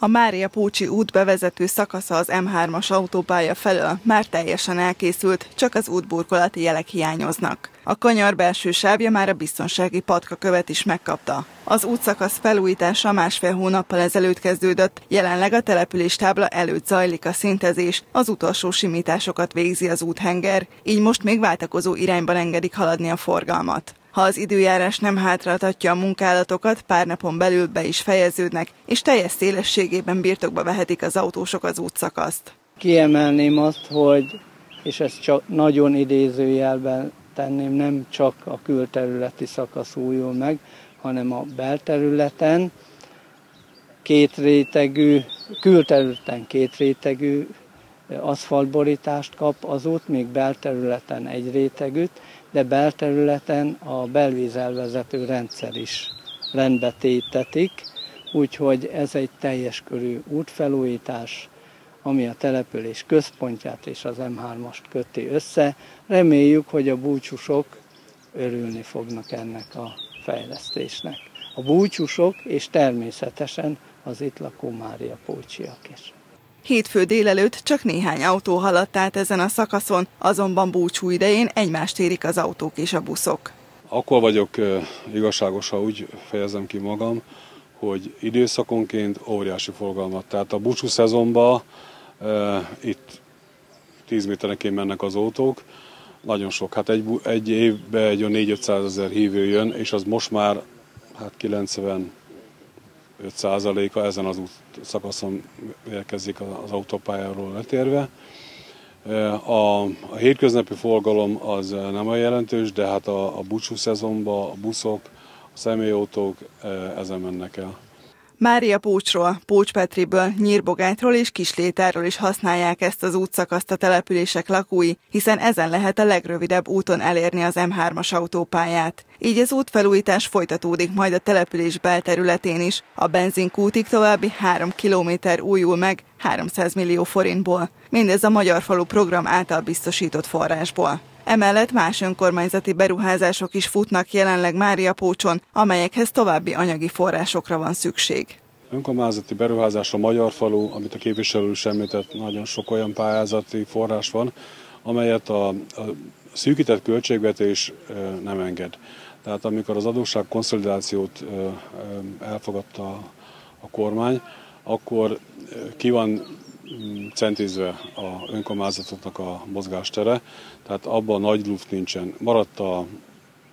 A Mária Pócsi út bevezető szakasza az M3-as autópálya felől már teljesen elkészült, csak az útburkolati jelek hiányoznak. A kanyar belső sávja már a biztonsági patkakövet is megkapta. Az útszakasz felújítása másfél hónappal ezelőtt kezdődött, jelenleg a település tábla előtt zajlik a szintezés, az utolsó simításokat végzi az úthenger, így most még váltakozó irányban engedik haladni a forgalmat. Ha az időjárás nem hátráltatja a munkálatokat, pár napon belül be is fejeződnek, és teljes szélességében birtokba vehetik az autósok az útszakaszt. Kiemelném azt, hogy, és ezt csak nagyon idézőjelben tenném, nem csak a külterületi szakasz újul meg, hanem a belterületen két rétegű, külterületen két rétegű aszfaltborítást kap az út, még belterületen egy rétegűt, de belterületen a belvízelvezető rendszer is rendbe tétetik, úgyhogy ez egy teljes körű útfelújítás, ami a település központját és az M3-ast köti össze. Reméljük, hogy a búcsúsok örülni fognak ennek a fejlesztésnek. A búcsúsok és természetesen az itt lakó Mária Pócsiak is. Hétfő délelőtt csak néhány autó haladt át ezen a szakaszon, azonban búcsú idején egymást érik az autók és a buszok. Akkor vagyok igazságos, ha úgy fejezem ki magam, hogy időszakonként óriási forgalmat. Tehát a búcsú szezonban e, itt 10 méterenként mennek az autók, nagyon sok. Hát egy, egy évben egy 4-500 ezer hívő jön, és az most már hát 90 5%-a ezen az út szakaszon érkezik az autópályáról letérve. A, a hétköznapi forgalom az nem olyan jelentős, de hát a, a búcsú szezonban a buszok, a személyautók ezen mennek el. Mária Pócsról, Pócspetriből, Nyírbogátról és Kislétáról is használják ezt az útszakaszt a települések lakói, hiszen ezen lehet a legrövidebb úton elérni az M3-as autópályát. Így az útfelújítás folytatódik majd a település belterületén is. A benzinkútig további 3 kilométer újul meg 300 millió forintból. Mindez a Magyar Falu program által biztosított forrásból. Emellett más önkormányzati beruházások is futnak jelenleg Mária Pócson, amelyekhez további anyagi forrásokra van szükség. Önkormányzati beruházás a Magyar Falu, amit a képviselő is említett, nagyon sok olyan pályázati forrás van, amelyet a, a szűkített költségvetés nem enged. Tehát amikor az adósság konszolidációt elfogadta a kormány, akkor ki van centizve a önkormányzatoknak a mozgástere, tehát abban nagy luft nincsen. Maradt a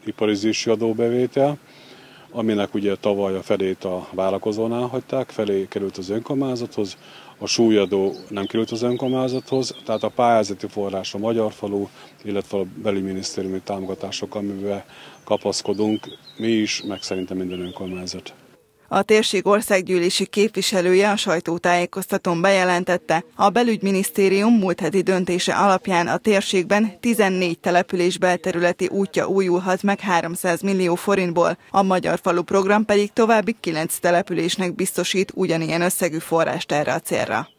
iparizési adóbevétel, aminek ugye tavaly a felét a vállalkozónál hagyták, felé került az önkormányzathoz, a súlyadó nem került az önkormányzathoz, tehát a pályázati forrás a Magyar Falu, illetve a belügyminisztériumi támogatások, amivel kapaszkodunk mi is, meg szerintem minden önkormányzat. A térség országgyűlési képviselője a sajtótájékoztatón bejelentette, a belügyminisztérium múlt heti döntése alapján a térségben 14 település belterületi útja újulhat meg 300 millió forintból, a Magyar Falu program pedig további 9 településnek biztosít ugyanilyen összegű forrást erre a célra.